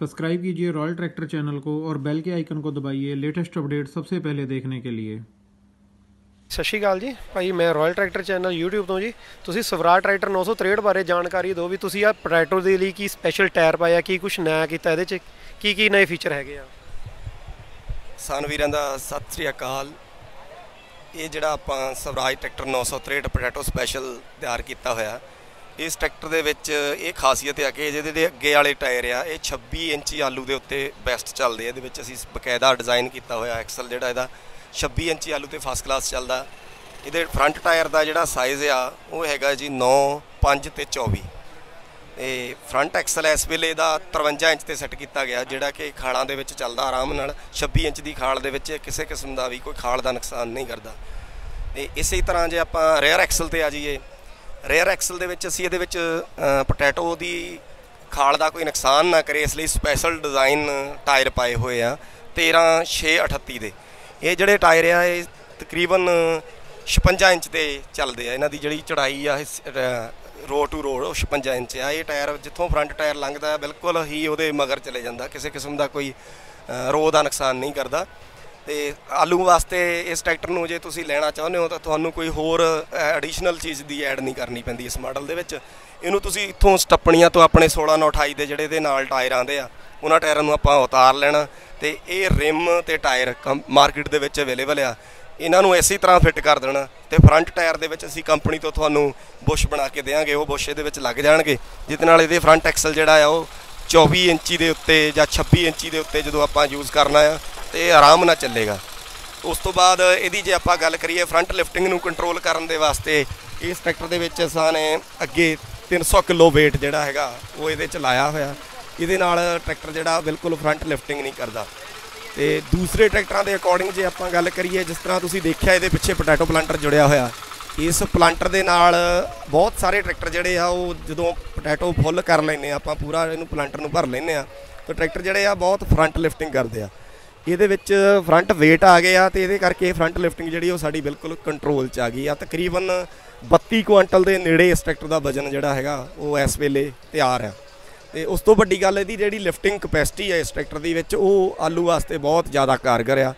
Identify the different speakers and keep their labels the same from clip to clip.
Speaker 1: Subscribe कीजिए royal tractor channel को और बेल के आइकन को दबाइए लेटेस्ट अपडेट सबसे पहले देखने के लिए
Speaker 2: ਸਤਿ ਸ਼੍ਰੀ ਅਕਾਲ ਜੀ ਭਾਈ ਮੈਂ ਰਾਇਲ ਟਰੈਕਟਰ ਚੈਨਲ YouTube ਤੋਂ ਜੀ ਤੁਸੀਂ ਸਵਰਾਜ ਟਰੈਕਟਰ 963 ਬਾਰੇ ਜਾਣਕਾਰੀ ਦਿਓ ਵੀ ਤੁਸੀਂ ਆ ਟਰੈਕਟਰ ਦੇ ਲਈ ਕੀ ਸਪੈਸ਼ਲ ਟਾਇਰ ਪਾਇਆ ਕੀ ਕੁਝ ਨਇਆ ਕੀਤਾ ਇਹਦੇ 'ਚ ਕੀ ਕੀ ਨਵੇਂ ਫੀਚਰ ਹੈਗੇ ਆ
Speaker 3: ਕਿਸਾਨ ਵੀਰਾਂ ਦਾ ਸਤਿ ਸ੍ਰੀ ਅਕਾਲ ਇਹ ਜਿਹੜਾ ਆਪਾਂ ਸਵਰਾਜ ਟਰੈਕਟਰ 963 ਪੋਟੈਟੋ ਸਪੈਸ਼ਲ ਤਿਆਰ ਕੀਤਾ ਹੋਇਆ ਇਸ ਟਰੈਕਟਰ ਦੇ ਵਿੱਚ ਇਹ ਖਾਸੀਅਤ ਹੈ ਕਿ ਜਿਹਦੇ ਦੇ ਅੱਗੇ ਵਾਲੇ ਟਾਇਰ ਆ, ਇਹ 26 ਇੰਚੀ ਆਲੂ ਦੇ ਉੱਤੇ ਬੈਸਟ ਚੱਲਦੇ ਆ। ਇਹਦੇ ਵਿੱਚ ਅਸੀਂ ਬਕਾਇਦਾ ਡਿਜ਼ਾਈਨ ਕੀਤਾ ਹੋਇਆ ਐਕਸਲ ਜਿਹੜਾ ਇਹਦਾ। 26 ਇੰਚੀ ਆਲੂ ਤੇ ਫਸਟ ਕਲਾਸ ਚੱਲਦਾ। ਇਹਦੇ ਫਰੰਟ ਟਾਇਰ ਦਾ ਜਿਹੜਾ ਸਾਈਜ਼ ਆ, ਉਹ ਹੈਗਾ ਜੀ 9 5 ਤੇ 24 ਤੇ ਫਰੰਟ ਐਕਸਲ ਇਸ ਵੇਲੇ ਦਾ 53 ਇੰਚ ਤੇ ਸੈੱਟ ਕੀਤਾ ਗਿਆ, ਜਿਹੜਾ ਕਿ ਖਾਲਾਂ ਦੇ ਵਿੱਚ ਚੱਲਦਾ ਆਰਾਮ ਨਾਲ। 26 ਇੰਚ ਦੀ ਖਾਲ ਦੇ ਵਿੱਚ ਕਿਸੇ ਕਿਸਮ ਦਾ ਵੀ ਕੋਈ ਖਾਲ ਦਾ ਨੁਕਸਾਨ ਨਹੀਂ ਕਰਦਾ। ਤੇ ਇਸੇ ਤਰ੍ਹਾਂ ਜੇ ਆਪਾਂ ਰੇਅਰ ਐਕਸਲ ਤੇ ਆ ਜਾਈਏ ਰੇਅਰ ਐਕਸਲ ਦੇ ਵਿੱਚ ਅਸੀਂ ਇਹਦੇ ਵਿੱਚ ਪੋਟੈਟੋ ਦੀ ਖਾਲ ਦਾ ਕੋਈ ਨੁਕਸਾਨ ਨਾ ਕਰੇ, ਇਸ ਲਈ ਸਪੈਸ਼ਲ ਡਿਜ਼ਾਈਨ ਟਾਇਰ ਪਾਏ ਹੋਏ ਆ 13 6 38 ਦੇ। ਇਹ ਜਿਹੜੇ ਟਾਇਰ ਆ, ਇਹ ਤਕਰੀਬਨ 56 ਇੰਚ ਤੇ ਚੱਲਦੇ ਆ। ਇਹਨਾਂ ਦੀ ਜਿਹੜੀ ਚੜਾਈ ਆ ਰੋ ਟੂ ਰੋਡ ਉਹ 56 ਇੰਚ ਆ। ਇਹ ਟਾਇਰ ਜਿੱਥੋਂ ਫਰੰਟ ਟਾਇਰ ਲੰਘਦਾ, ਬਿਲਕੁਲ ਹੀ ਉਹਦੇ ਮਗਰ ਚਲੇ ਜਾਂਦਾ। ਕਿਸੇ ਕਿਸਮ ਦਾ ਕੋਈ ਰੋ ਦਾ ਨੁਕਸਾਨ ਨਹੀਂ ਕਰਦਾ। ਤੇ ਆਲੂ ਵਾਸਤੇ ਇਸ ਟਰੈਕਟਰ ਨੂੰ ਜੇ ਤੁਸੀਂ ਲੈਣਾ ਚਾਹੁੰਦੇ ਹੋ ਤਾਂ ਤੁਹਾਨੂੰ ਕੋਈ ਹੋਰ ਐਡੀਸ਼ਨਲ ਚੀਜ਼ ਦੀ ਐਡ ਨਹੀਂ ਕਰਨੀ ਪੈਂਦੀ ਇਸ ਮਾਡਲ ਦੇ ਵਿੱਚ। ਇਹਨੂੰ ਤੁਸੀਂ ਇੱਥੋਂ ਸਟੱਪਣੀਆਂ ਤੋਂ ਆਪਣੇ 16 9 28 ਦੇ ਜਿਹੜੇ ਦੇ ਨਾਲ ਟਾਇਰ ਆਉਂਦੇ ਆ, ਉਹਨਾਂ ਟਾਇਰਾਂ ਨੂੰ ਆਪਾਂ ਉਤਾਰ ਲੈਣਾ ਤੇ ਇਹ ਰਿਮ ਤੇ ਟਾਇਰ ਮਾਰਕੀਟ ਦੇ ਵਿੱਚ ਅਵੇਲੇਬਲ ਆ। ਇਹਨਾਂ ਨੂੰ ਇਸੇ ਤਰ੍ਹਾਂ ਫਿੱਟ ਕਰ ਦੇਣਾ ਤੇ ਫਰੰਟ ਟਾਇਰ ਦੇ ਵਿੱਚ ਅਸੀਂ ਕੰਪਨੀ ਤੋਂ ਤੁਹਾਨੂੰ ਬੁਸ਼ ਬਣਾ ਕੇ ਦੇਵਾਂਗੇ, ਉਹ ਬੁਸ਼ ਇਹਦੇ ਵਿੱਚ ਲੱਗ ਜਾਣਗੇ। ਜਿਹਦੇ ਨਾਲ ਇਹਦੇ ਫਰੰਟ ਐਕਸਲ ਜਿਹੜਾ ਆ, ਉਹ 24 ਇੰਚੀ ਦੇ ਉੱਤੇ ਜਾਂ 26 ਇੰਚੀ ਦੇ ਉੱਤੇ ਜਦੋਂ ਆਪਾਂ ਯੂਜ਼ ਕਰਨਾ ਆ ਤੇ ਆਰਾਮ ਨਾਲ ਚੱਲੇਗਾ। ਉਸ ਤੋਂ ਬਾਅਦ ਇਹਦੀ ਜੇ ਆਪਾਂ ਗੱਲ ਕਰੀਏ ਫਰੰਟ ਲਿਫਟਿੰਗ ਨੂੰ ਕੰਟਰੋਲ ਕਰਨ ਦੇ ਵਾਸਤੇ ਇਸ ਟਰੈਕਟਰ ਦੇ ਵਿੱਚ ਅਸਾਂ ਨੇ ਅੱਗੇ 300 ਕਿਲੋ weight ਜਿਹੜਾ ਹੈਗਾ, ਉਹ ਇਹਦੇ ਚ ਲਾਇਆ ਹੋਇਆ। ਇਹਦੇ ਨਾਲ ਟਰੈਕਟਰ ਜਿਹੜਾ ਬਿਲਕੁਲ ਫਰੰਟ ਲਿਫਟਿੰਗ ਨਹੀਂ ਕਰਦਾ। ਤੇ ਦੂਸਰੇ ਟਰੈਕਟਰਾਂ ਦੇ ਅਕੋਰਡਿੰਗ ਜੇ ਆਪਾਂ ਗੱਲ ਕਰੀਏ, ਜਿਸ ਤਰ੍ਹਾਂ ਤੁਸੀਂ ਦੇਖਿਆ ਇਹਦੇ ਪਿੱਛੇ ਪੋਟੈਟੋ ਪਲਾਂਟਰ ਜੁੜਿਆ ਹੋਇਆ। ਇਸ ਪਲਾਂਟਰ ਦੇ ਨਾਲ ਬਹੁਤ ਸਾਰੇ ਟਰੈਕਟਰ ਜਿਹੜੇ ਆ, ਉਹ ਜਦੋਂ ਪੋਟੈਟੋ ਫੁੱਲ ਕਰ ਲੈਨੇ ਆ, ਆਪਾਂ ਪੂਰਾ ਇਹਨੂੰ ਪਲਾਂਟਰ ਨੂੰ ਭਰ ਲੈਨੇ ਆ, ਤਾਂ ਟਰੈਕਟਰ ਜਿਹੜੇ ਆ ਬਹੁਤ ਫਰੰਟ ਲਿਫਟਿੰਗ ਕਰਦੇ ਆ। ਇਹਦੇ ਵਿੱਚ ਫਰੰਟ weight ਆ ਗਏ ਆ ਤੇ ਇਹਦੇ ਕਰਕੇ ਫਰੰਟ ਲਿਫਟਿੰਗ ਜਿਹੜੀ ਉਹ ਸਾਡੀ ਬਿਲਕੁਲ ਕੰਟਰੋਲ 'ਚ ਆ ਗਈ ਆ। ਤਕਰੀਬਨ 32 ਕੁਇੰਟਲ ਦੇ ਨੇੜੇ ਇਸ ਟਰੈਕਟਰ ਦਾ ਵਜ਼ਨ ਜਿਹੜਾ ਹੈਗਾ, ਉਹ ਇਸ ਵੇਲੇ ਤਿਆਰ ਆ। ਤੇ ਉਸ ਤੋਂ ਵੱਡੀ ਗੱਲ ਇਹਦੀ ਜਿਹੜੀ ਲਿਫਟਿੰਗ ਕਪੈਸਿਟੀ ਹੈ ਇਸ ਟਰੈਕਟਰ ਦੀ ਵਿੱਚ, ਉਹ ਆਲੂ ਵਾਸਤੇ ਬਹੁਤ ਜ਼ਿਆਦਾ ਕਾਰਗਰ ਆ।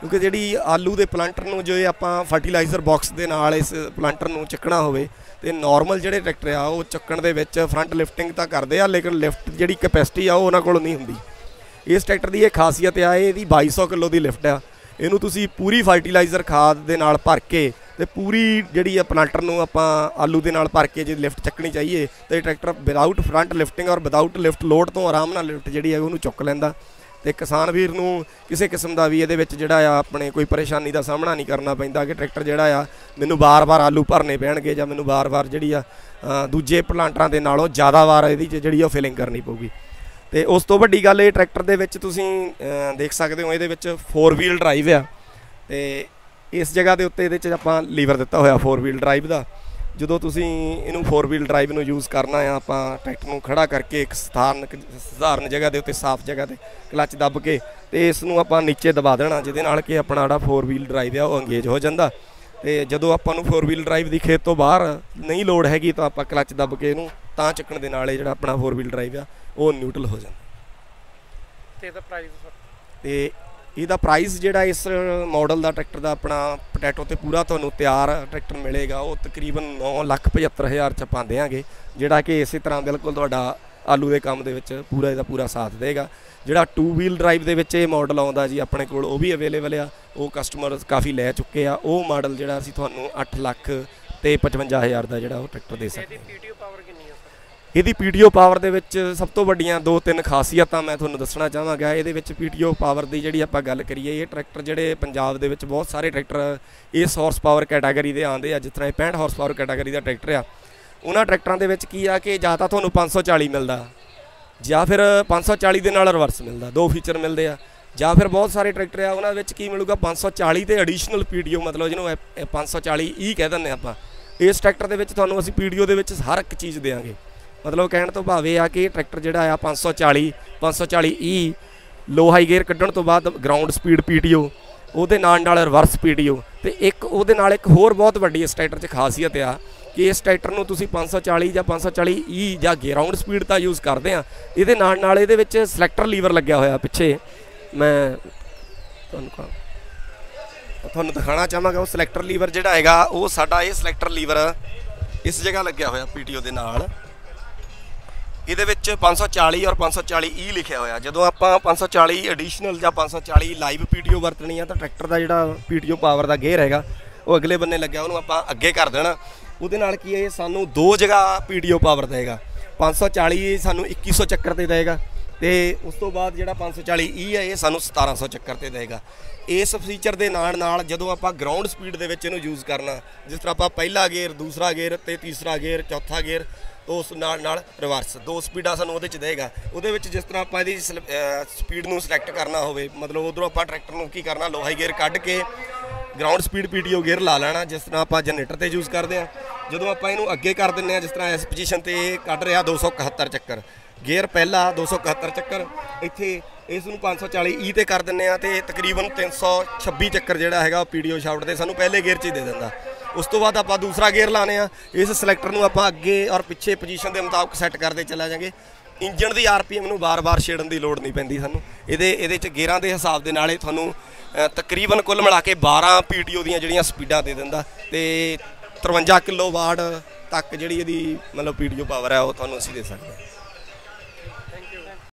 Speaker 3: ਕਿਉਂਕਿ ਜਿਹੜੀ ਆਲੂ ਦੇ ਪਲਾਂਟਰ ਨੂੰ ਜੇ ਆਪਾਂ ਫਰਟੀਲਾਈਜ਼ਰ ਬਾਕਸ ਦੇ ਨਾਲ ਇਸ ਪਲਾਂਟਰ ਨੂੰ ਚੱਕਣਾ ਹੋਵੇ, ਤੇ ਨਾਰਮਲ ਜਿਹੜੇ ਟਰੈਕਟਰ ਆ, ਉਹ ਚੱਕਣ ਦੇ ਵਿੱਚ ਫਰੰਟ ਲਿਫਟਿੰਗ ਤਾਂ ਕਰਦੇ ਆ, ਲੇਕਿਨ ਲਿਫਟ ਜਿਹੜੀ ਕਪੈਸਿਟੀ ਆ, ਉਹ ਉਹਨਾਂ ਕੋਲ ਨਹੀਂ ਹੁੰਦੀ। ਇਸ ਟਰੈਕਟਰ ਦੀ ਇਹ ਖਾਸੀਅਤ ਆ, ਇਹਦੀ 2200 ਕਿਲੋ ਦੀ ਲਿਫਟ ਆ। ਇਹਨੂੰ ਤੁਸੀਂ ਪੂਰੀ ਫਰਟੀਲਾਈਜ਼ਰ ਖਾਦ ਦੇ ਨਾਲ ਭਰ ਕੇ ਤੇ ਪੂਰੀ ਜਿਹੜੀ ਆ ਪਲਾਂਟਰ ਨੂੰ ਆਪਾਂ ਆਲੂ ਦੇ ਨਾਲ ਭਰ ਕੇ ਜੇ ਲਿਫਟ ਚੱਕਣੀ ਚਾਹੀਏ, ਤੇ ਟਰੈਕਟਰ ਵਿਦਆਊਟ ਫਰੰਟ ਲਿਫਟਿੰਗ ਔਰ ਵਿਦਆਊਟ ਲਿਫਟ ਲੋਡ ਤੋਂ ਆਰਾਮ ਨਾਲ ਲਿਫਟ ਜਿਹੜੀ ਹੈ ਉਹਨੂੰ ਚੁੱਕ ਲੈਂਦਾ। ਤੇ ਕਿਸਾਨ ਵੀਰ ਨੂੰ ਕਿਸੇ ਕਿਸਮ ਦਾ ਵੀ ਇਹਦੇ ਵਿੱਚ ਜਿਹੜਾ ਆ ਆਪਣੇ ਕੋਈ ਪਰੇਸ਼ਾਨੀ ਦਾ ਸਾਹਮਣਾ ਨਹੀਂ ਕਰਨਾ ਪੈਂਦਾ ਕਿ ਟਰੈਕਟਰ ਜਿਹੜਾ ਆ ਮੈਨੂੰ ਬਾਰ-ਬਾਰ ਆਲੂ ਭਰਨੇ ਪੈਣਗੇ ਜਾਂ ਮੈਨੂੰ ਬਾਰ-ਬਾਰ ਜਿਹੜੀ ਆ ਦੂਜੇ ਪਲਾਂਟਰਾਂ ਦੇ ਨਾਲੋਂ ਜ਼ਿਆਦਾ ਵਾਰ ਇਹਦੀ ਜਿਹੜੀ ਆ ਫਿਲਿੰਗ ਕਰਨੀ ਪਊਗੀ। ਤੇ ਉਸ ਤੋਂ ਵੱਡੀ ਗੱਲ ਇਹ ਟਰੈਕਟਰ ਦੇ ਵਿੱਚ ਤੁਸੀਂ ਦੇਖ ਸਕਦੇ ਹੋ, ਇਹਦੇ ਵਿੱਚ 4 ਵੀਲ ਡਰਾਈਵ ਆ। ਤੇ ਇਸ ਜਗ੍ਹਾ ਦੇ ਉੱਤੇ ਇਹਦੇ 'ਚ ਆਪਾਂ ਲੀਵਰ ਦਿੱਤਾ ਹੋਇਆ 4 ਵੀਲ ਡਰਾਈਵ ਦਾ। ਜਦੋਂ ਤੁਸੀਂ ਇਹਨੂੰ 4 ਵੀਲ ਡਰਾਈਵ ਨੂੰ ਯੂਜ਼ ਕਰਨਾ ਆ, ਆਪਾਂ ਟਰੈਕਟਰ ਨੂੰ ਖੜਾ ਕਰਕੇ ਇੱਕ ਸਥਾਰਨ ਸਧਾਰਨ ਜਗ੍ਹਾ ਦੇ ਉੱਤੇ, ਸਾਫ਼ ਜਗ੍ਹਾ ਤੇ ਕਲੱਚ ਦੱਬ ਕੇ ਤੇ ਇਸ ਨੂੰ ਆਪਾਂ ਨੀਚੇ ਦਬਾ ਦੇਣਾ, ਜਿਹਦੇ ਨਾਲ ਕਿ ਆਪਣਾ ਜਿਹੜਾ 4 ਵੀਲ ਡਰਾਈਵ ਆ ਉਹ ਅੰਗੇਜ ਹੋ ਜਾਂਦਾ। ਤੇ ਜਦੋਂ ਆਪਾਂ ਨੂੰ 4 ਵੀਲ ਡਰਾਈਵ ਦੀ ਖੇਤ ਤੋਂ ਬਾਹਰ ਨਹੀਂ ਲੋਡ ਹੈਗੀ ਤਾਂ ਆਪਾਂ ਕਲੱਚ ਦੱਬ ਕੇ ਇਹਨੂੰ ਤਾਂ ਚੱਕਣ ਦੇ ਨਾਲ ਇਹ ਜਿਹੜਾ ਆਪਣਾ 4 ਵੀਲ ਡਰਾਈਵ ਆ ਉਹ ਨਿਊਟਰਲ ਹੋ ਜਾਂਦਾ।
Speaker 2: ਤੇ ਇਹਦਾ ਪ੍ਰਾਈਸ
Speaker 3: ਤੇ ਇਹਦਾ ਪ੍ਰਾਈਸ ਜਿਹੜਾ ਇਸ ਮਾਡਲ ਦਾ ਟਰੈਕਟਰ ਦਾ ਆਪਣਾ ਪੋਟੈਟੋ ਤੇ ਪੂਰਾ ਤੁਹਾਨੂੰ ਤਿਆਰ ਟਰੈਕਟਰ ਮਿਲੇਗਾ ਉਹ ਤਕਰੀਬਨ 975000 ਚ ਆਪਾਂ ਦੇਾਂਗੇ ਜਿਹੜਾ ਕਿ ਇਸੇ ਤਰ੍ਹਾਂ ਬਿਲਕੁਲ ਤੁਹਾਡਾ ਆਲੂ ਦੇ ਕੰਮ ਦੇ ਵਿੱਚ ਪੂਰਾ ਇਹਦਾ ਪੂਰਾ ਸਾਥ ਦੇਗਾ। ਜਿਹੜਾ 2 ਵੀਲ ਡਰਾਈਵ ਦੇ ਵਿੱਚ ਇਹ ਮਾਡਲ ਆਉਂਦਾ ਜੀ ਆਪਣੇ ਕੋਲ ਉਹ ਵੀ ਅਵੇਲੇਬਲ ਆ। ਉਹ ਕਸਟਮਰ ਕਾਫੀ ਲੈ ਚੁੱਕੇ ਆ। ਉਹ ਮਾਡਲ ਜਿਹੜਾ ਅਸੀਂ ਤੁਹਾਨੂੰ 8 ਲੱਖ ਤੇ 55000 ਦਾ ਜਿਹੜਾ ਉਹ ਟਰੈਕਟਰ ਦੇ ਸਕਦੇ
Speaker 2: ਇਹਦੀ ਪੀਟੀਓ ਪਾਵਰ ਕਿੰਨੀ ਆ
Speaker 3: ਇਹਦੀ ਪੀਟੀਓ ਪਾਵਰ ਦੇ ਵਿੱਚ ਸਭ ਤੋਂ ਵੱਡੀਆਂ ਦੋ ਤਿੰਨ ਖਾਸੀਅਤਾਂ ਮੈਂ ਤੁਹਾਨੂੰ ਦੱਸਣਾ ਚਾਹਾਂਗਾ। ਇਹਦੇ ਵਿੱਚ ਪੀਟੀਓ ਪਾਵਰ ਦੀ ਜਿਹੜੀ ਆਪਾਂ ਗੱਲ ਕਰੀਏ ਇਹ ਟਰੈਕਟਰ ਜਿਹੜੇ ਪੰਜਾਬ ਦੇ ਵਿੱਚ ਬਹੁਤ ਸਾਰੇ ਟਰੈਕਟਰ ਇਸ ਹਾਰਸ ਪਾਵਰ ਕੈਟਾਗਰੀ ਦੇ ਆਉਂਦੇ ਆ। ਜਿਸ ਤਰ੍ਹਾਂ ਇਹ 65 ਹਾਰਸ ਪਾਵਰ ਕੈਟਾਗਰੀ ਦਾ ਟਰੈਕਟਰ ਆ। ਉਹਨਾਂ ਟਰੈਕਟਰਾਂ ਦੇ ਵਿੱਚ ਕੀ ਆ ਕਿ ਜਾਂ ਤਾਂ ਤੁਹਾਨੂੰ 540 ਮਿਲਦਾ, ਜਾਂ ਫਿਰ 540 ਦੇ ਨਾਲ ਰਿਵਰਸ ਮਿਲਦਾ, ਦੋ ਫੀਚਰ ਮਿਲਦੇ ਆ। ਜਾਂ ਫਿਰ ਬਹੁਤ ਸਾਰੇ ਟਰੈਕਟਰ ਆ, ਉਹਨਾਂ ਵਿੱਚ ਕੀ ਮਿਲੂਗਾ 540 ਤੇ ਐਡੀਸ਼ਨਲ ਪੀਡੀਓ ਮਤਲਬ ਜਿਹਨੂੰ 540 ਈ ਕਹਿ ਦਿੰਦੇ ਆਪਾਂ। ਇਸ ਟਰੈਕਟਰ ਦੇ ਵਿੱਚ ਤੁਹਾਨੂੰ ਅਸੀਂ ਪੀਡੀਓ ਦੇ ਵਿੱਚ ਹਰ ਇੱਕ ਚੀਜ਼ ਦੇਵਾਂਗੇ। ਮਤਲਬ ਕਹਿਣ ਤੋਂ ਭਾਵੇਂ ਆ ਕਿ ਇਹ ਟਰੈਕਟਰ ਜਿਹੜਾ ਆ 540 540 ਈ ਲੋ ਹਾਈ ਗੇਅਰ ਕੱਢਣ ਤੋਂ ਬਾਅਦ ਗਰਾਊਂਡ ਸਪੀਡ ਪੀਟੀਓ ਉਹਦੇ ਨਾਲ ਨਾਲ ਰਿਵਰਸ ਪੀਟੀਓ ਤੇ ਇੱਕ ਉਹਦੇ ਨਾਲ ਇੱਕ ਹੋਰ ਬਹੁਤ ਵੱਡੀ ਇਸ ਟਰੈਕਟਰ 'ਚ ਖਾਸੀਅਤ ਆ ਕਿ ਇਸ ਟਰੈਕਟਰ ਨੂੰ ਤੁਸੀਂ 540 ਜਾਂ 540 ਈ e ਜਾਂ ਗਰਾਊਂਡ ਸਪੀਡ ਤਾਂ ਯੂਜ਼ ਕਰਦੇ ਆ। ਇਹਦੇ ਨਾਲ ਨਾਲ ਇਹਦੇ ਵਿੱਚ ਸਿਲੈਕਟਰ ਲੀਵਰ ਲੱਗਿਆ ਹੋਇਆ ਪਿੱਛੇ। ਮੈਂ ਤੁਹਾਨੂੰ ਕਹਾਂ ਤੁਹਾਨੂੰ ਦਿਖਾਣਾ ਚਾਹਾਂਗਾ ਉਹ ਸਿਲੈਕਟਰ ਲੀਵਰ ਜਿਹੜਾ ਹੈਗਾ, ਉਹ ਸਾਡਾ ਇਹ ਸਿਲੈਕਟਰ ਲੀਵਰ ਇਸ ਜਗ੍ਹਾ ਲੱਗਿਆ ਹੋਇਆ ਪੀਟੀਓ ਦੇ ਨਾਲ। ਇਹਦੇ ਵਿੱਚ 540 ਔਰ 540 ਈ ਲਿਖਿਆ ਹੋਇਆ। ਜਦੋਂ ਆਪਾਂ 540 ਐਡੀਸ਼ਨਲ ਜਾਂ 540 ਲਾਈਵ ਪੀਟੀਓ ਵਰਤਣੀ ਆ, ਤਾਂ ਟਰੈਕਟਰ ਦਾ ਜਿਹੜਾ ਪੀਟੀਓ ਪਾਵਰ ਦਾ ਗੇਅਰ ਹੈਗਾ, ਉਹ ਅਗਲੇ ਬੰਨੇ ਲੱਗਿਆ, ਉਹਨੂੰ ਆਪਾਂ ਅੱਗੇ ਕਰ ਦੇਣਾ। ਉਹਦੇ ਨਾਲ ਕੀ ਹੈ ਸਾਨੂੰ ਦੋ ਜਗ੍ਹਾ ਪੀਟੀਓ ਪਾਵਰ ਦੇਗਾ। 540 ਸਾਨੂੰ 2100 ਚੱਕਰ ਤੇ ਦੇਗਾ। ਤੇ ਉਸ ਤੋਂ ਬਾਅਦ ਜਿਹੜਾ 540 ਈ ਹੈ ਇਹ ਸਾਨੂੰ 1700 ਚੱਕਰ ਤੇ ਦੇਗਾ। ਇਸ ਫੀਚਰ ਦੇ ਨਾਲ ਨਾਲ ਜਦੋਂ ਆਪਾਂ ਗਰਾਊਂਡ ਸਪੀਡ ਦੇ ਵਿੱਚ ਇਹਨੂੰ ਯੂਜ਼ ਕਰਨਾ, ਜਿਸ ਤਰ੍ਹਾਂ ਆਪਾਂ ਪਹਿਲਾ ਗੇਅਰ ਦੂਸਰਾ ਗੇਅਰ ਤੇ ਤੀਸਰਾ ਗੇਅਰ ਚੌਥਾ ਗੇਅਰ ਉਸ ਨਾਲ ਨਾਲ ਰਿਵਰਸ ਦੋ ਸਪੀਡਾਂ ਸਾਨੂੰ ਉਹਦੇ ਚ ਦੇਗਾ। ਉਹਦੇ ਵਿੱਚ ਜਿਸ ਤਰ੍ਹਾਂ ਆਪਾਂ ਇਹਦੀ ਸਪੀਡ ਨੂੰ ਸਿਲੈਕਟ ਕਰਨਾ ਹੋਵੇ, ਮਤਲਬ ਉਧਰੋਂ ਆਪਾਂ ਟਰੈਕਟਰ ਨੂੰ ਕੀ ਕਰਨਾ, ਲੋਹਾਈ ਗੇਅਰ ਕੱਢ ਕੇ ਗਰਾਊਂਡ ਸਪੀਡ ਪੀਟੀਓ ਗੇਅਰ ਲਾ ਲੈਣਾ, ਜਿਸ ਤਰ੍ਹਾਂ ਆਪਾਂ ਜਨਰੇਟਰ ਤੇ ਯੂਜ਼ ਕਰਦੇ ਆ। ਜਦੋਂ ਆਪਾਂ ਇਹਨੂੰ ਅੱਗੇ ਕਰ ਦਿੰਨੇ ਆ ਜਿਸ ਤਰ੍ਹਾਂ ਇਸ ਪੋਜੀਸ਼ਨ ਤੇ ਕੱਢ ਰਿਹਾ 271 ਚੱਕਰ। ਗੇਅਰ ਪਹਿਲਾ 271 ਚੱਕਰ, ਇੱਥੇ ਇਸ ਨੂੰ 540 ਈ e ਤੇ ਕਰ ਦਿੰਨੇ ਆ ਤੇ ਤਕਰੀਬਨ 326 ਚੱਕਰ ਜਿਹੜਾ ਹੈਗਾ ਉਹ ਪੀਡੀਓ ਸ਼ਾਫਟ ਤੇ ਸਾਨੂੰ ਪਹਿਲੇ ਗੇਅਰ 'ਚ ਹੀ ਦੇ ਦਿੰਦਾ। ਉਸ ਤੋਂ ਬਾਅਦ ਆਪਾਂ ਦੂਸਰਾ ਗੇਅਰ ਲਾਣੇ ਆ ਇਸ ਸਿਲੈਕਟਰ ਨੂੰ ਆਪਾਂ ਅੱਗੇ ਔਰ ਪਿੱਛੇ ਪੋਜੀਸ਼ਨ ਦੇ ਮੁਤਾਬਕ ਸੈੱਟ ਕਰਦੇ ਚਲਾ ਜਾਾਂਗੇ ਇੰਜਨ ਦੀ ਆਰਪੀਐਮ ਨੂੰ ਬਾਰ-ਬਾਰ ਛੇੜਨ ਦੀ ਲੋੜ ਨਹੀਂ ਪੈਂਦੀ ਸਾਨੂੰ। ਇਹਦੇ ਇਹਦੇ 'ਚ ਗੇਅਰਾਂ ਦੇ ਹਿਸਾਬ ਦੇ ਨਾਲ ਇਹ ਤੁਹਾਨੂੰ ਤਕਰੀਬਨ ਕੁੱਲ ਮਿਲਾ ਕੇ 12 ਪੀਟੀਓ ਦੀਆਂ ਜਿਹੜੀਆਂ ਸਪੀਡਾਂ ਦੇ ਦਿੰਦਾ। ਤੇ 53 ਕਿਲੋ ਵਾਟ ਤੱਕ ਜਿਹੜੀ ਇਹਦੀ ਮਤਲਬ ਪੀਟੀਓ ਪਾਵਰ ਹੈ ਉਹ ਤੁਹਾਨੂੰ ਅਸੀਂ ਦੇ ਸਕਦੇ ਹਾਂ।